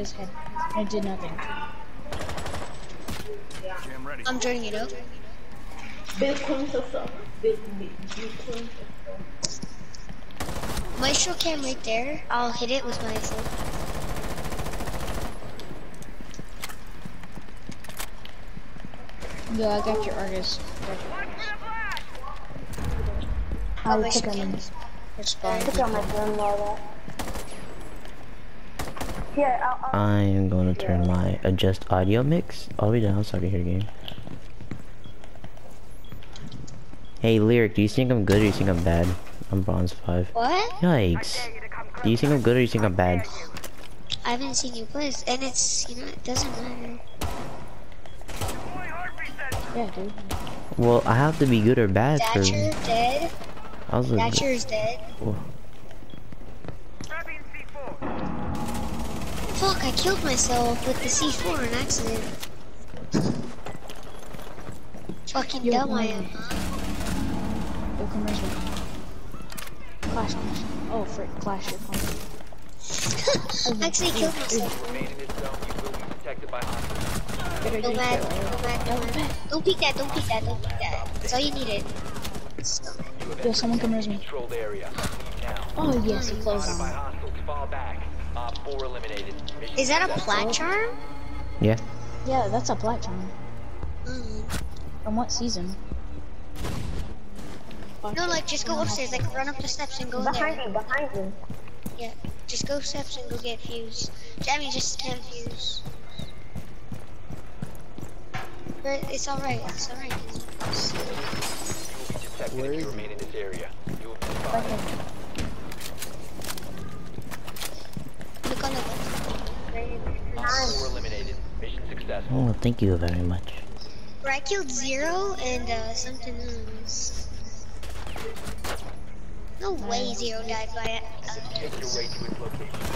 his head. And it did nothing. Jam ready. I'm joining it up. Bitcoin stuff. Bitcoin. Maestro cam right there. I'll hit it with my phone. Yo, I got your artist. I'll took cam. on It's I fine. took on my phone and all that. Here, I'll, I'll I am going to turn my adjust audio mix all the way down so I can hear the game. Hey, Lyric, do you think I'm good or do you think I'm bad? I'm bronze 5. What? Yikes. Do you think I'm good or do you think I'm bad? I haven't seen you play, and it's you know it doesn't matter. Yeah, dude. Well, I have to be good or bad for... Thatcher dead. I was. Thatcher's dead. Oh, Fuck! I killed myself with the C4 on accident. Fucking Yo, dumb I am. on. Huh? Yo, come right. Clash, clash. Oh, frick, clash your phone. I actually killed myself. Remain in this zone. You will be protected by hostiles. Better Go back, go back, go back. Don't peek that, don't peek that, don't peek that. That's all you needed. Stop. You have Yo, someone come res me. controlled area. Leave now. Oh, yes, he closed Spotted on. Hostiles. Fall back. Op 4 eliminated. Mission Is that a successful. plat charm? yeah. Yeah, that's a black charm. Mm. From what season? No, like just go upstairs, like run up the steps and go in behind there. you, behind you. Yeah, just go steps and go get fuse. Jamie just spam fuse. But it's alright, it's alright. You will be detected if you remain in this area. You will be spotted. Look on the left. Op 4 eliminated. Mission successful. Oh, thank you very much. Where I killed Zero and uh, something else. No way Zero died by uh, Make your way to its location.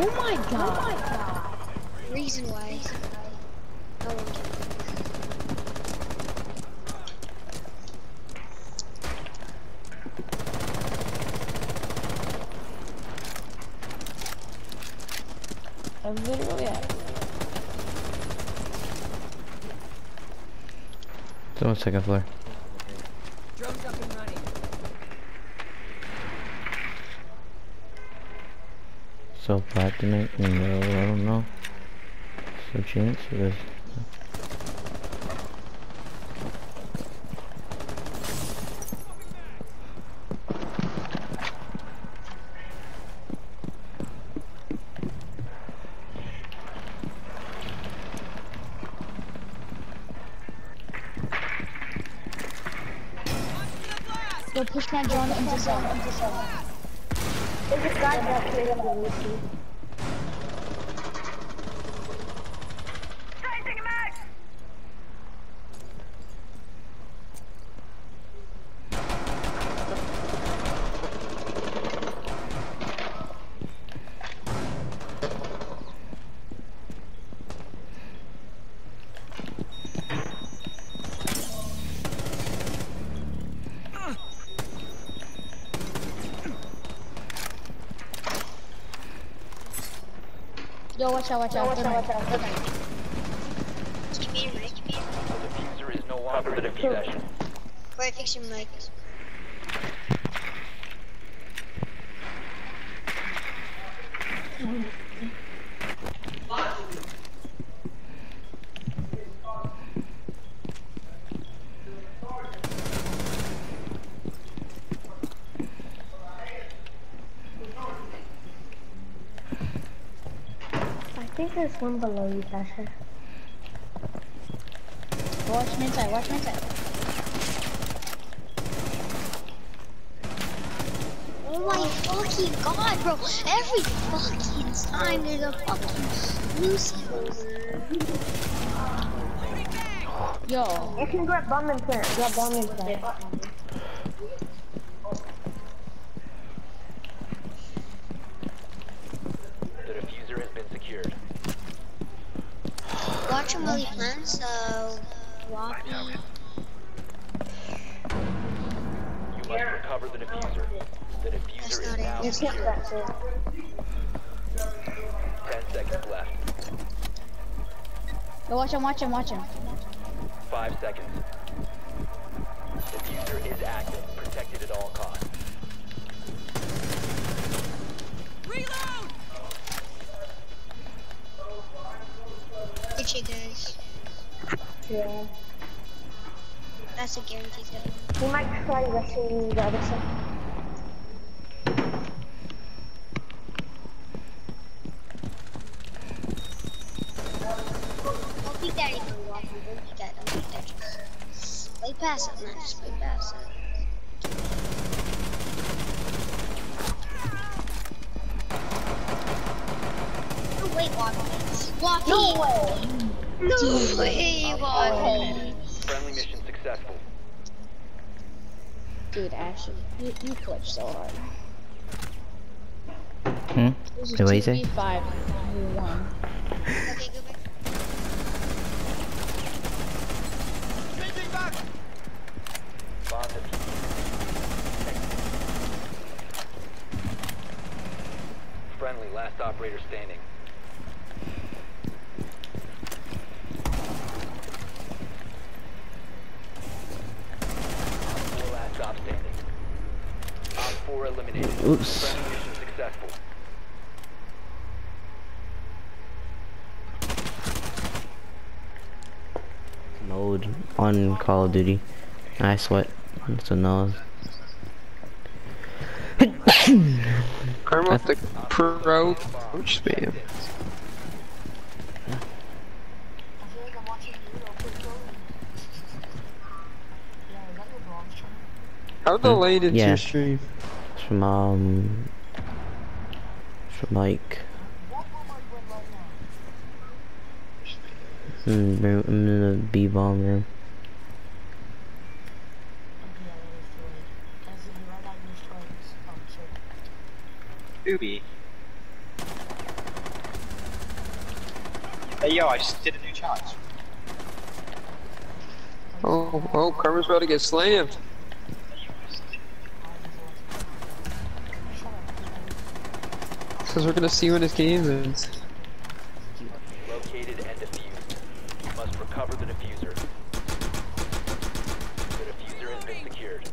Oh my god. reason why. No I literally have. It's on the second floor. So platinum? No, I don't know. So chance it was. So, push my John into Zone. Ich hab gar nicht mehr Yo, watch out, watch out. Watch out, watch out. Keep me in, right? Keep me in. The defuser is no longer in possession. Right, fix your mic. I think there's one below you, Sasha. Watch me inside, watch me inside. Oh my fucking god, bro. Every fucking time there's a fucking Lucifer. Yo, You can grab bomb and plant. Grab bomb and plant. The defuser has been secured. Watch him while he plants, so... Uh, Floppy. You must recover the defuser. The defuser is now it. You can't secured. it. Ten seconds left. Go watch him, watch him, watch him. Five seconds. Defuser is active. Protected at all costs. Good shit, guys. Yeah. That's a guarantee hit. He might try rushing the other side. Don't peek that even walking. Don't peek that. Don't that. Just play past it, man. Just play past it. No way, walking. Walking. No way! No way. Friendly mission successful. Dude, Ashley, you, you clutch so hard. Hmm? This is Wait, what you say? 2v5. You won. Okay, go back. Bomb defused. Friendly, last operator standing. Op four last op standing. Op four eliminated. Oops. Mode on Call of Duty. I sweat. So no. I'm with the pro coach spam. How delayed is Yeah. your stream? It's from um. From like. In, the- in the B bomb room. Ubi. Hey yo, I just did a new challenge. Oh, oh, Karma's about to get slammed. Because we're gonna see when his game ends. Located and defused. You must recover the. The has been secured.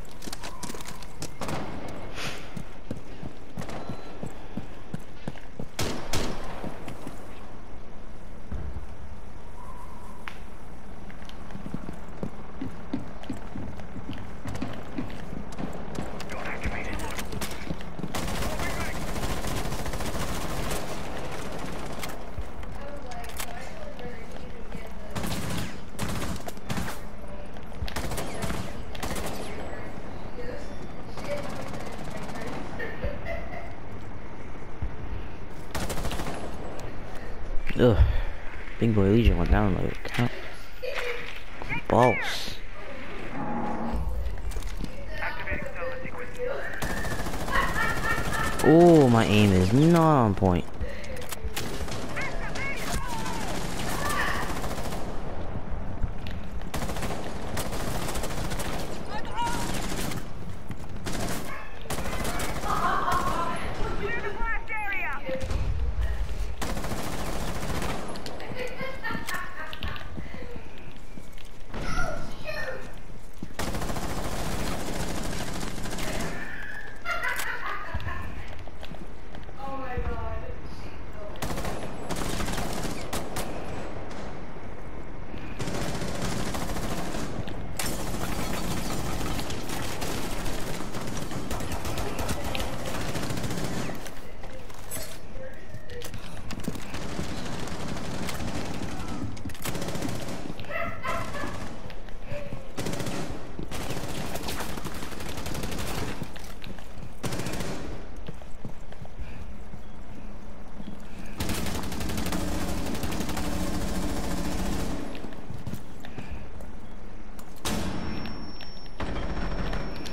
Ugh. Big Boy Legion went down like count. Balls. Oh, my aim is not on point.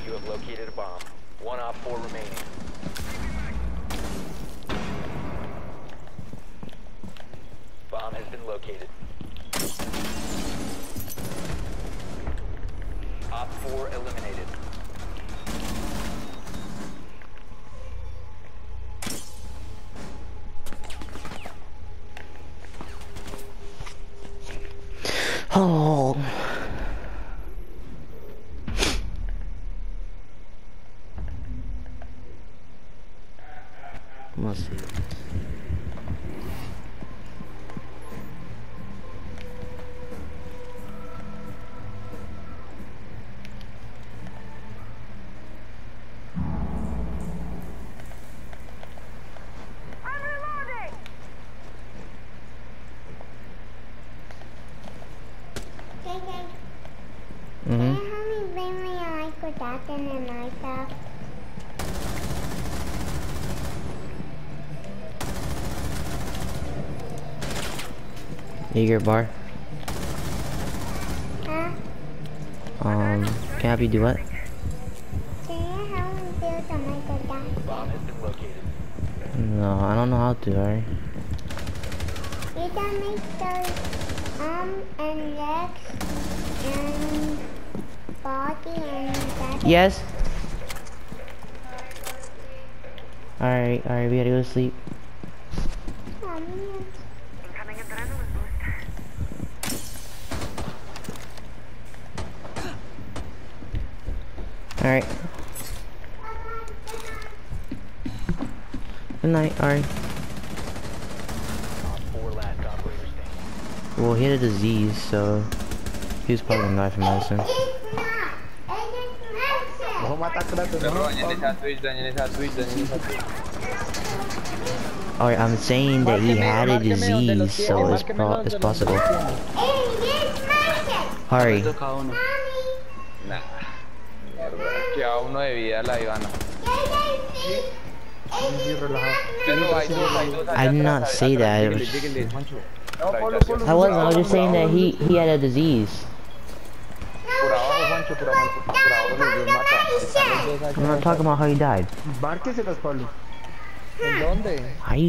You have located a bomb. One op four remaining. Bomb has been located. Op four eliminated. And then myself? Bar. Huh? Um, can I have you do what? Can you help me build a mic with? Bomb has been located. No, I don't know how to, alright? You can make those arm and legs and body and that. Yes? Alright, alright, we gotta go to sleep. Alright. Good night, alright. Op 4 last operator standing. Well, he had a disease, so he was probably gonna die from medicine. It's not. It's medicine. Ojo, mata Kratos. Bro, dañale esa Twitch, dañale esa Twitch, dañale esa Alright, I'm saying that he had a disease, so it's, pro it's possible. It is medicine. Hurry. Nah. Queda uno de vida la Ivana. Pero hay dos, hay dos allá I did not say that. Lléguele, lléguele, Juancho. No, La Polo, habitación. Polo. I wasn't, I was just saying that he, he had a disease. I'm allá. not talking about how he died. Pablo. ¿En dónde?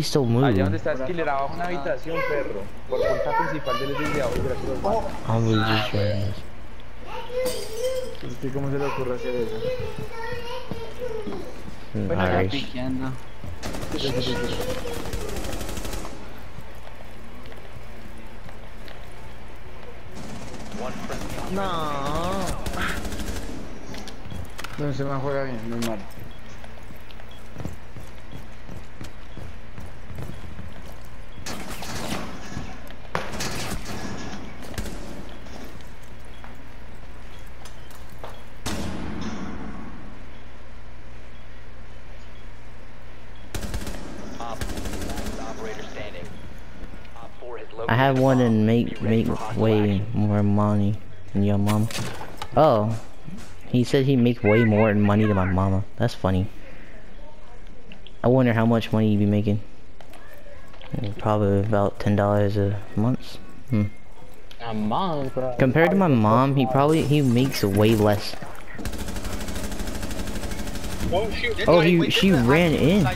Still Allá donde está Skiller, abajo una habitación, perro. Por puerta principal del. Es que cómo se le ocurre hacer eso. Alright. One friendly No. No se me juega bien, muy mal. Op 4 last operator standing. Op 4 has located I have one the and make make way more money than your mom. Oh, he said he make way more money than my mama. That's funny. I wonder how much money you be making. Probably about ten dollars a month. Hmm. A month, bro. Compared to my mom, he probably he makes way less. Oh shoot. Oh, he she ran in.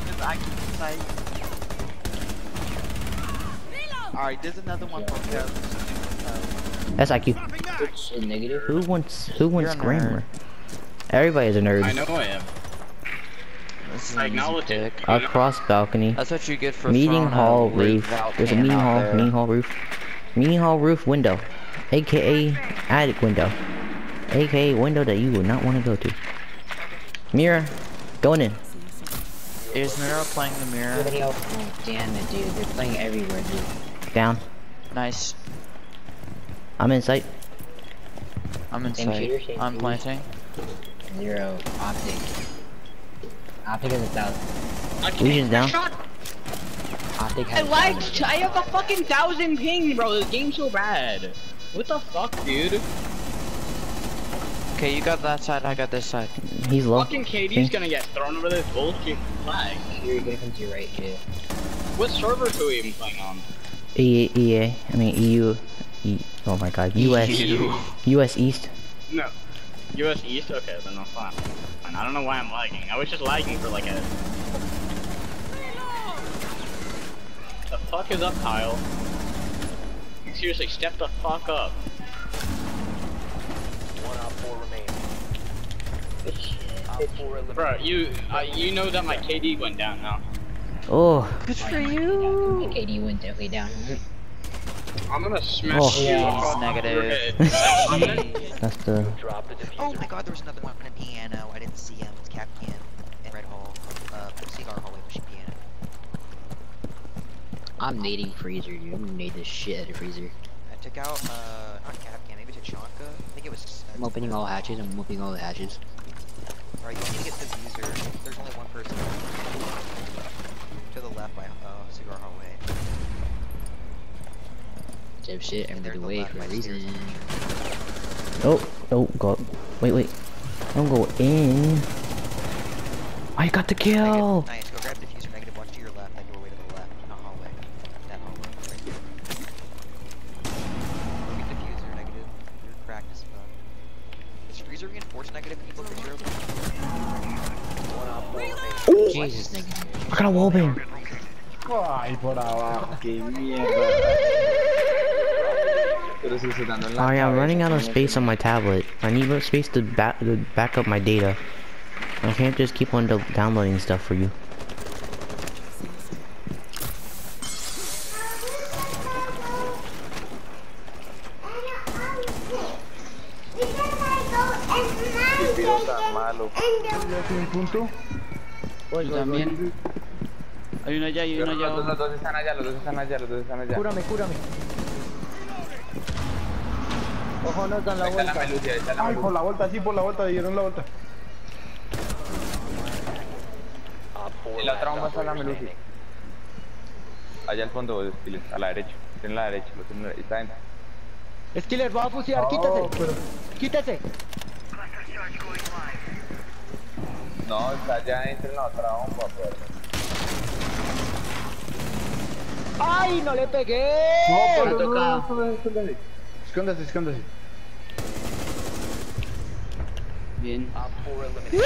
Alright, there's another one from Kev. That's IQ. It's a negative. Who wants who wants You're grammar? Everybody's a nerd. I know I am. This is I an easy acknowledge it. Across balcony. That's what you get for Meeting hall a roof. There's a meeting hall, there. meeting hall roof. Meeting hall roof window. AKA attic window. AKA window that you would not want to go to. Mirror, going in. Is Mira playing the mirror? Everybody else, oh, damn it, dude. They're playing everywhere, dude. Down. Nice. I'm in sight. I'm in sight. I'm shooter. planting. Zero. Optic. Optic is a thousand. Legion's down. Optic I has a lagged. I have a fucking thousand ping, bro. This game's so bad. What the fuck, dude? Okay, you got that side, I got this side. He's low. Fucking KD's Okay. gonna get thrown over this bullshit flag. You're gonna come to your right, yeah. What server are we even playing on? EA, EA, I mean EU. E, oh my god, US. US East. No. US East? Okay, then I'm fine. Fine, I don't know why I'm lagging. I was just lagging for like a... The fuck is up, Kyle? Seriously, step the fuck up. One Op 4 remains. Op 4 eliminated. Bro, you uh, you know that my KD went down now. Oh, Good for you. KD went definitely down. I'm gonna smash Oh. you Yes, across negative. the head. That's the. Drop. Oh my god, there was another one in piano. I didn't see him. It's Kapkan in Red Hall. Uh, cigar hallway pushing piano. I'm nading freezer, dude. I'm gonna nade this shit out of freezer. I took out, uh, not Kapkan, maybe Tachanka. I think it was. Uh, I'm opening all hatches. I'm opening all the hatches. Alright, you need to get the user. There's only one person. To the left by uh, cigar hallway. Jeb shit. Everybody wait for my reason. Oh, oh, go. Wait, wait. Don't go in. I got the kill. Negative. Nice. Go grab defuser. Negative. Watch to your left. That doorway to the left. Not hallway. That hallway. Right there. Get defuser. Negative. You're cracked as fuck. Is freezer reinforced negative? Can you look at your One op. Jesus, nigga. I got a wallbang. Ay, por abajo, qué mierda. Pero si se dando en la Oh yeah, I'm running out of space on my tablet. I need more space to back to back up my data. I can't just keep on downloading stuff for you. Qué video tan malo. un punto. Yo también. Hay uno allá y uno allá. los dos están allá, los dos están allá, los dos están allá. Cúrame, cúrame. Ojo, no dan la Ahí está la vuelta. melucia, ahí está la Ay, melucia. por la vuelta, sí, por la vuelta, dieron la vuelta. Op four En la last otra bomba está la operator melucia. standing. Allá al fondo, Skillet, a la derecha. Tiene la derecha, lo tiene, está dentro. Skiller, va a fusilar, quítese. Quítese. No, está allá dentro en la otra bomba, pues. ¡Ay, no le pegué! Me No, ha tocado. Escóndase, escóndase. Bien. Op Bien. Woo!